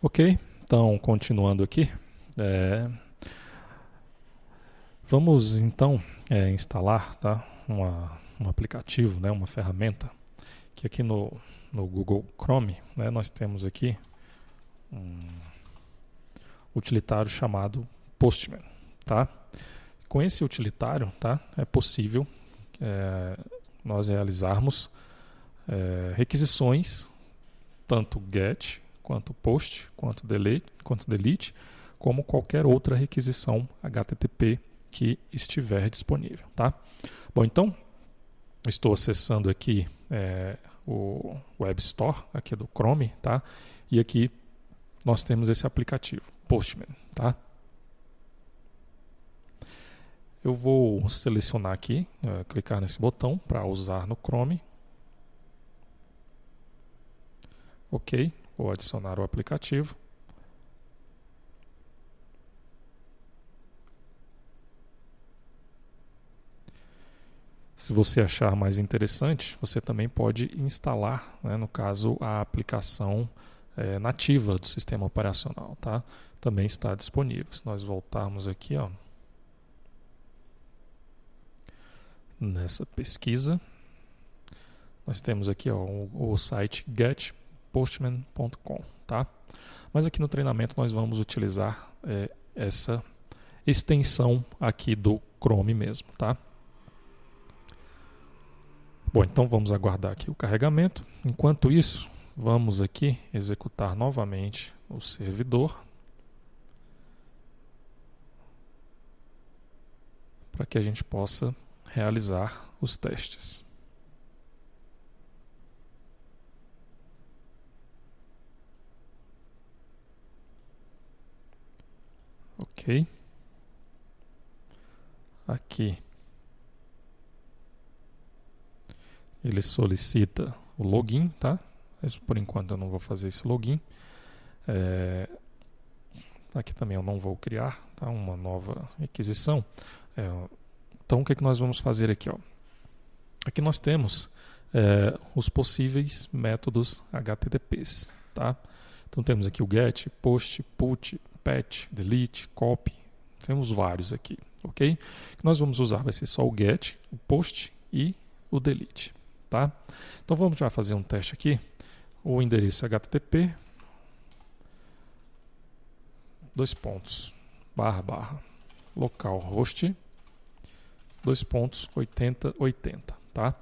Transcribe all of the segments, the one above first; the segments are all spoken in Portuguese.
Ok, então continuando aqui, é, vamos então é, instalar tá, uma, um aplicativo, né, uma ferramenta, que aqui no, no Google Chrome né, nós temos aqui um utilitário chamado Postman. Tá? Com esse utilitário tá, é possível é, nós realizarmos é, requisições, tanto GET quanto post, quanto delete, quanto delete, como qualquer outra requisição HTTP que estiver disponível, tá? Bom, então estou acessando aqui é, o Web Store aqui do Chrome, tá? E aqui nós temos esse aplicativo, Postman, tá? Eu vou selecionar aqui, uh, clicar nesse botão para usar no Chrome. Ok, Vou adicionar o aplicativo. Se você achar mais interessante, você também pode instalar, né, no caso, a aplicação é, nativa do sistema operacional. Tá? Também está disponível. Se nós voltarmos aqui ó, nessa pesquisa, nós temos aqui ó, o, o site Get postman.com, tá? Mas aqui no treinamento nós vamos utilizar é, essa extensão aqui do Chrome mesmo, tá? Bom, então vamos aguardar aqui o carregamento. Enquanto isso, vamos aqui executar novamente o servidor para que a gente possa realizar os testes. Ok. Aqui. Ele solicita o login, tá? Mas por enquanto eu não vou fazer esse login. É, aqui também eu não vou criar tá? uma nova requisição. É, então o que, é que nós vamos fazer aqui? Ó? Aqui nós temos é, os possíveis métodos HTTPs. Tá? Então temos aqui o GET, POST, PUT, PET, delete, copy, temos vários aqui, ok? O que nós vamos usar vai ser só o get, o post e o delete, tá? Então vamos já fazer um teste aqui. O endereço HTTP, dois pontos, barra, barra, localhost, dois pontos, 80, 80, tá?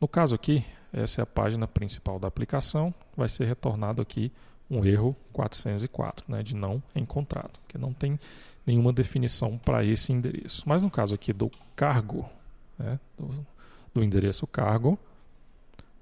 No caso aqui, essa é a página principal da aplicação, vai ser retornado aqui um erro 404, né, de não encontrado, que não tem nenhuma definição para esse endereço. Mas no caso aqui do cargo, né, do, do, endereço cargo,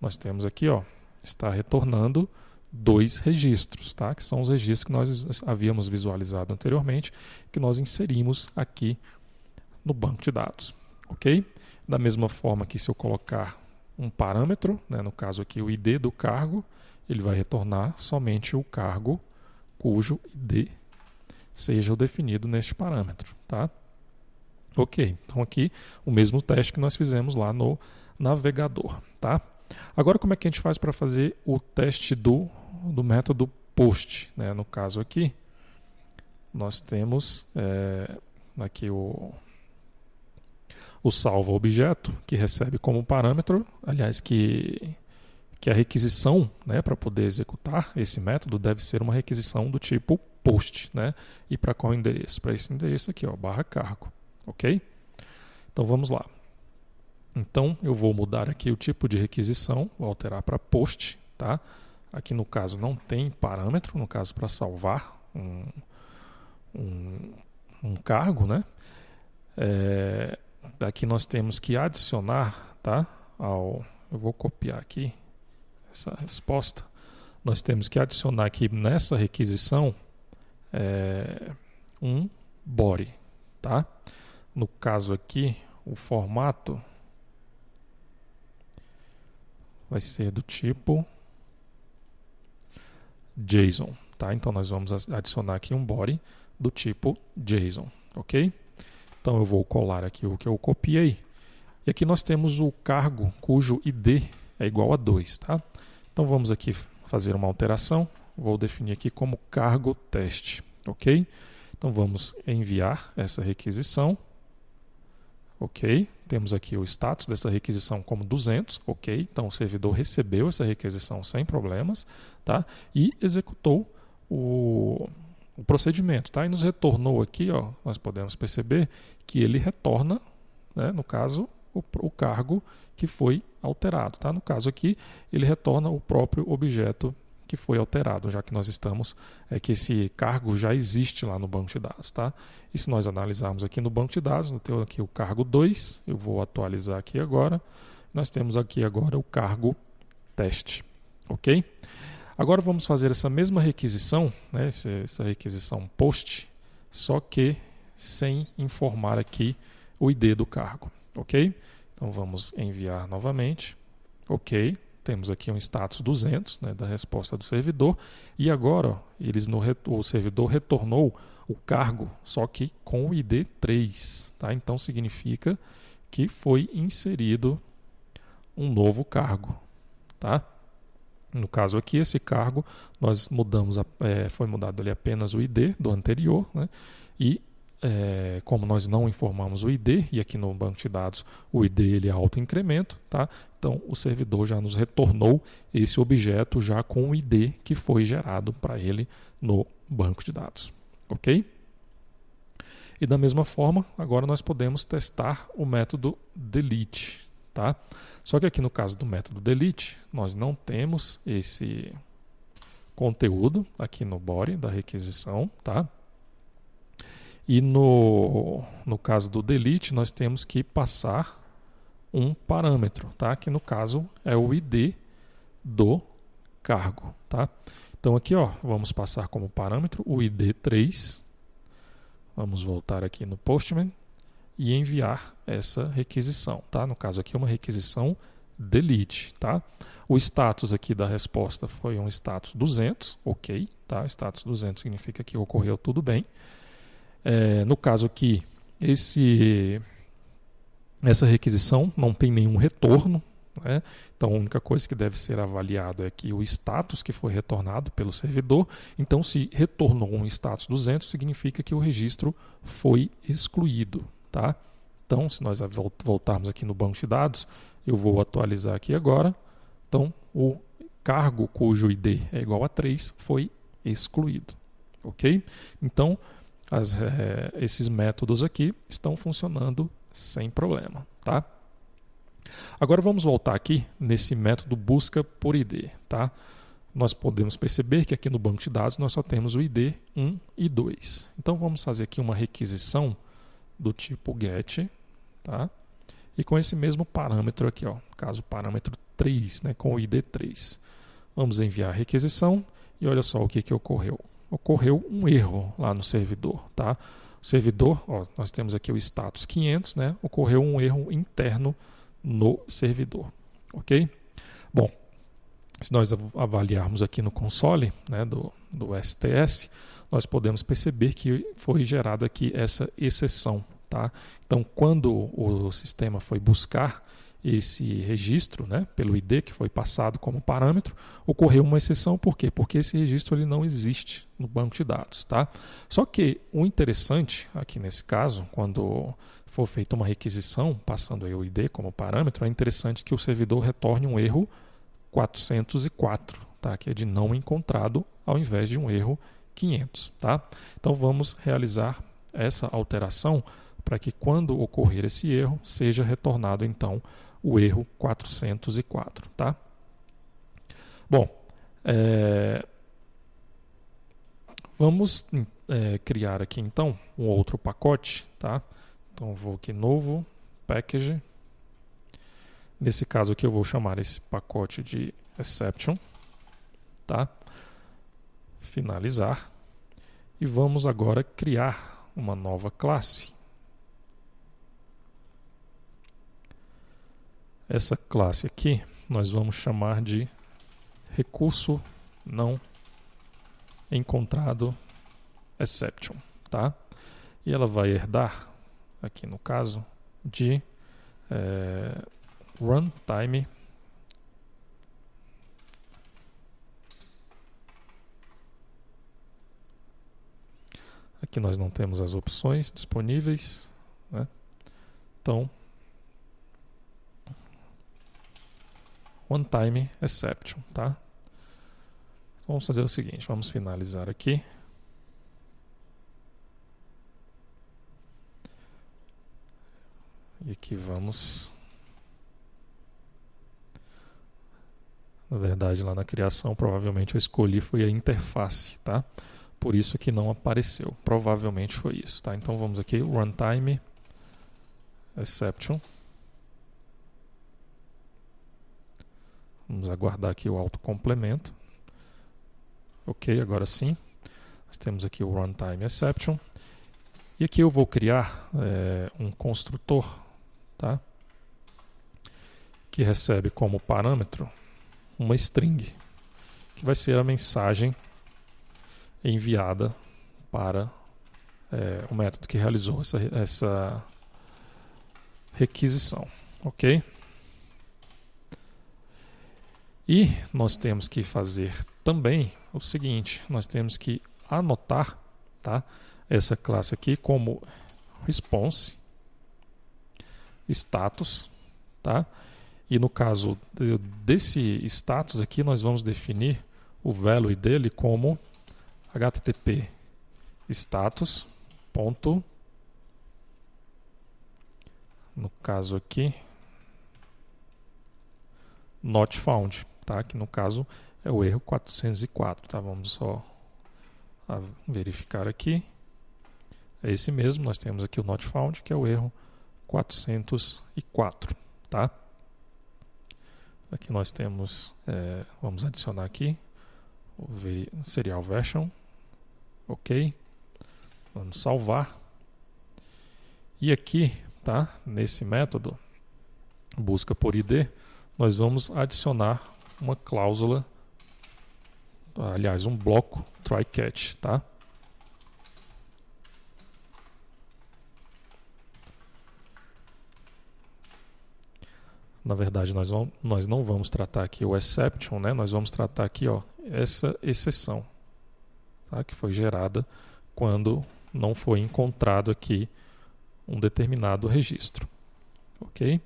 nós temos aqui, ó, está retornando dois registros, tá, que são os registros que nós havíamos visualizado anteriormente, que nós inserimos aqui no banco de dados, ok? Da mesma forma que se eu colocar um parâmetro, né, no caso aqui o ID do cargo, ele vai retornar somente o cargo cujo ID seja o definido neste parâmetro, tá? Ok, então aqui o mesmo teste que nós fizemos lá no navegador, tá? Agora como é que a gente faz para fazer o teste do, do método post, né? No caso aqui, nós temos é, aqui o, o salvo objeto, que recebe como parâmetro, aliás, que que a requisição né, para poder executar esse método deve ser uma requisição do tipo post. Né? E para qual endereço? Para esse endereço aqui, ó, barra cargo. Ok? Então vamos lá. Então eu vou mudar aqui o tipo de requisição, vou alterar para post. Tá? Aqui no caso não tem parâmetro, no caso para salvar um, um, um, cargo. Né? É, daqui nós temos que adicionar tá? ao. Eu vou copiar aqui essa resposta, nós temos que adicionar aqui nessa requisição é, um body, tá? No caso aqui, o formato vai ser do tipo JSON, tá? Então nós vamos adicionar aqui um body do tipo JSON, ok? Então eu vou colar aqui o que eu copiei. E aqui nós temos o cargo cujo ID é igual a 2, tá? Então vamos aqui fazer uma alteração. vou definir aqui como cargo teste, ok? Então vamos enviar essa requisição, ok? Temos aqui o status dessa requisição como 200, ok? Então o servidor recebeu essa requisição sem problemas, tá? E executou o, o procedimento, tá? E nos retornou aqui, ó, nós podemos perceber que ele retorna, né, no caso, o, o cargo que foi alterado, tá? No caso aqui, ele retorna o próprio objeto que foi alterado, já que nós estamos, é que esse cargo já existe lá no banco de dados, tá? E se nós analisarmos aqui no banco de dados, eu tenho aqui o cargo 2, eu vou atualizar aqui agora, nós temos aqui agora o cargo teste, ok? Agora vamos fazer essa mesma requisição, né, essa requisição post, só que sem informar aqui o ID do cargo, ok? Então vamos enviar novamente, ok? temos aqui um status 200 né, da resposta do servidor e agora ó, eles no, o servidor retornou o cargo, só que com o ID 3. Tá? Então significa que foi inserido um novo cargo. Tá? No caso aqui, esse cargo, nós mudamos, a, é, foi mudado ali apenas o ID do anterior, né? e é, como nós não informamos o ID, e aqui no banco de dados o ID ele é auto-incremento, tá? então o servidor já nos retornou esse objeto já com o ID que foi gerado para ele no banco de dados. Ok? E da mesma forma, agora nós podemos testar o método delete. Tá? Só que aqui no caso do método delete, nós não temos esse conteúdo aqui no body da requisição, tá? E no, no caso do delete, nós temos que passar um parâmetro, tá? que no caso é o ID do cargo. Tá? Então aqui ó, vamos passar como parâmetro o ID3. Vamos voltar aqui no Postman e enviar essa requisição. Tá? No caso aqui é uma requisição delete. Tá? O status aqui da resposta foi um status 200, ok. Tá? Status 200 significa que ocorreu tudo bem. É, no caso aqui, esse, essa requisição não tem nenhum retorno, né? então a única coisa que deve ser avaliado é aqui o status que foi retornado pelo servidor. Então, se retornou um status 200, significa que o registro foi excluído. Tá? Então, se nós voltarmos aqui no banco de dados, eu vou atualizar aqui agora. Então, o cargo cujo ID é igual a 3 foi excluído. Ok? Então, as, é, esses métodos aqui estão funcionando sem problema. Tá? Agora vamos voltar aqui nesse método busca por ID. Tá? Nós podemos perceber que aqui no banco de dados nós só temos o ID 1 e 2. Então vamos fazer aqui uma requisição do tipo get, tá? E com esse mesmo parâmetro aqui, ó, caso parâmetro 3, né, com o ID 3. Vamos enviar a requisição e olha só o que, que ocorreu ocorreu um erro lá no servidor, tá? O servidor, ó, nós temos aqui o status 500, né? Ocorreu um erro interno no servidor, ok? Bom, se nós avaliarmos aqui no console né, do, do STS, nós podemos perceber que foi gerada aqui essa exceção. Tá? Então, quando o sistema foi buscar esse registro, né, pelo ID que foi passado como parâmetro, ocorreu uma exceção, por quê? Porque esse registro ele não existe no banco de dados. Tá? Só que o interessante aqui nesse caso, quando for feita uma requisição, passando o ID como parâmetro, é interessante que o servidor retorne um erro 404, tá? que é de não encontrado, ao invés de um erro 500. Tá? Então vamos realizar essa alteração para que quando ocorrer esse erro, seja retornado então o erro 404, tá? Bom, é, vamos é, criar aqui então um outro pacote, tá? Então vou aqui novo, package. Nesse caso aqui eu vou chamar esse pacote de exception, tá? Finalizar. E vamos agora criar uma nova classe. Essa classe aqui nós vamos chamar de recurso não encontrado exception, tá? E ela vai herdar, aqui no caso, de é, runtime Aqui nós não temos as opções disponíveis, né? Então, one time exception, tá? Vamos fazer o seguinte, vamos finalizar aqui. E aqui vamos Na verdade, lá na criação, provavelmente eu escolhi foi a interface, tá? Por isso que não apareceu. Provavelmente foi isso, tá? Então vamos aqui, runtime exception. Vamos aguardar aqui o autocomplemento. Ok, agora sim. Nós temos aqui o runtime exception. E aqui eu vou criar é, um construtor, tá? Que recebe como parâmetro uma string, que vai ser a mensagem enviada para é, o método que realizou essa, essa requisição, ok? E nós temos que fazer também o seguinte, nós temos que anotar tá, essa classe aqui como response status, tá? E no caso desse status aqui, nós vamos definir o value dele como http status ponto no caso aqui not found, tá? Que no caso é o erro 404, tá? Vamos só verificar aqui. É esse mesmo, nós temos aqui o not found, que é o erro 404, tá? Aqui nós temos, é, vamos adicionar aqui o serial version, ok, vamos salvar. E aqui, tá, nesse método, busca por ID, nós vamos adicionar uma cláusula, aliás, um bloco try catch, tá? Na verdade, nós, vamos, nós não vamos tratar aqui o exception, né? nós vamos tratar aqui ó, essa exceção tá? que foi gerada quando não foi encontrado aqui um determinado registro. Ok?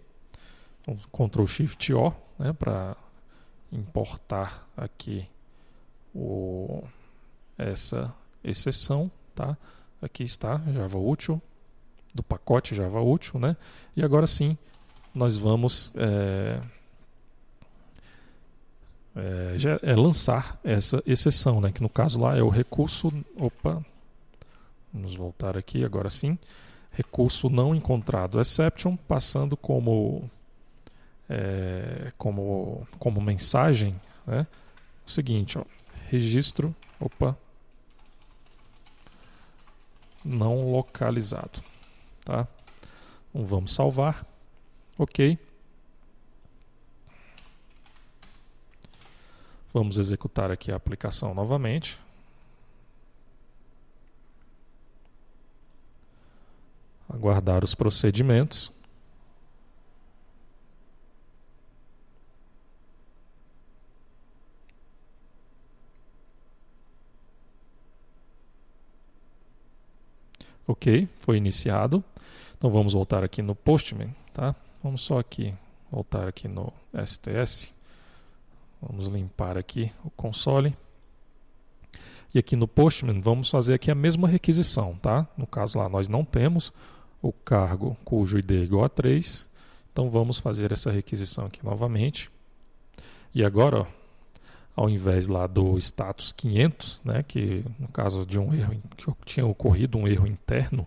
Então, Ctrl Shift O né, para importar aqui o, essa exceção. Tá? Aqui está Java útil, do pacote Java útil. Né? E agora sim nós vamos é, é, é, lançar essa exceção, né? que no caso lá é o recurso. Opa, vamos voltar aqui agora sim. Recurso não encontrado exception, passando como, é, como, como mensagem né? o seguinte: ó, registro. Opa, não localizado. Tá? Então, vamos salvar. Ok. Vamos executar aqui a aplicação novamente. Aguardar os procedimentos. Ok, foi iniciado. Então vamos voltar aqui no Postman, tá? Vamos só aqui, voltar aqui no STS. Vamos limpar aqui o console. E aqui no Postman vamos fazer aqui a mesma requisição, tá? No caso lá nós não temos o cargo cujo ID é igual a 3. Então vamos fazer essa requisição aqui novamente. E agora, ó, ao invés lá do status 500, né, que no caso de um erro que tinha ocorrido um erro interno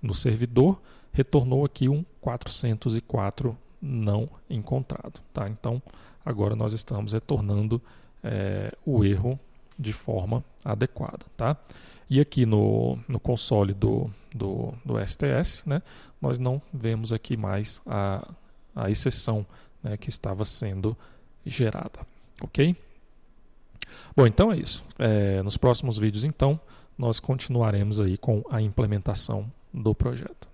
no servidor, retornou aqui um 404 não encontrado. Tá? Então, agora nós estamos retornando é, o erro de forma adequada. Tá? E aqui no, no console do, do, do STS, né, nós não vemos aqui mais a, a exceção né, que estava sendo gerada. Ok? Bom, então é isso. É, nos próximos vídeos, então, nós continuaremos aí com a implementação do projeto.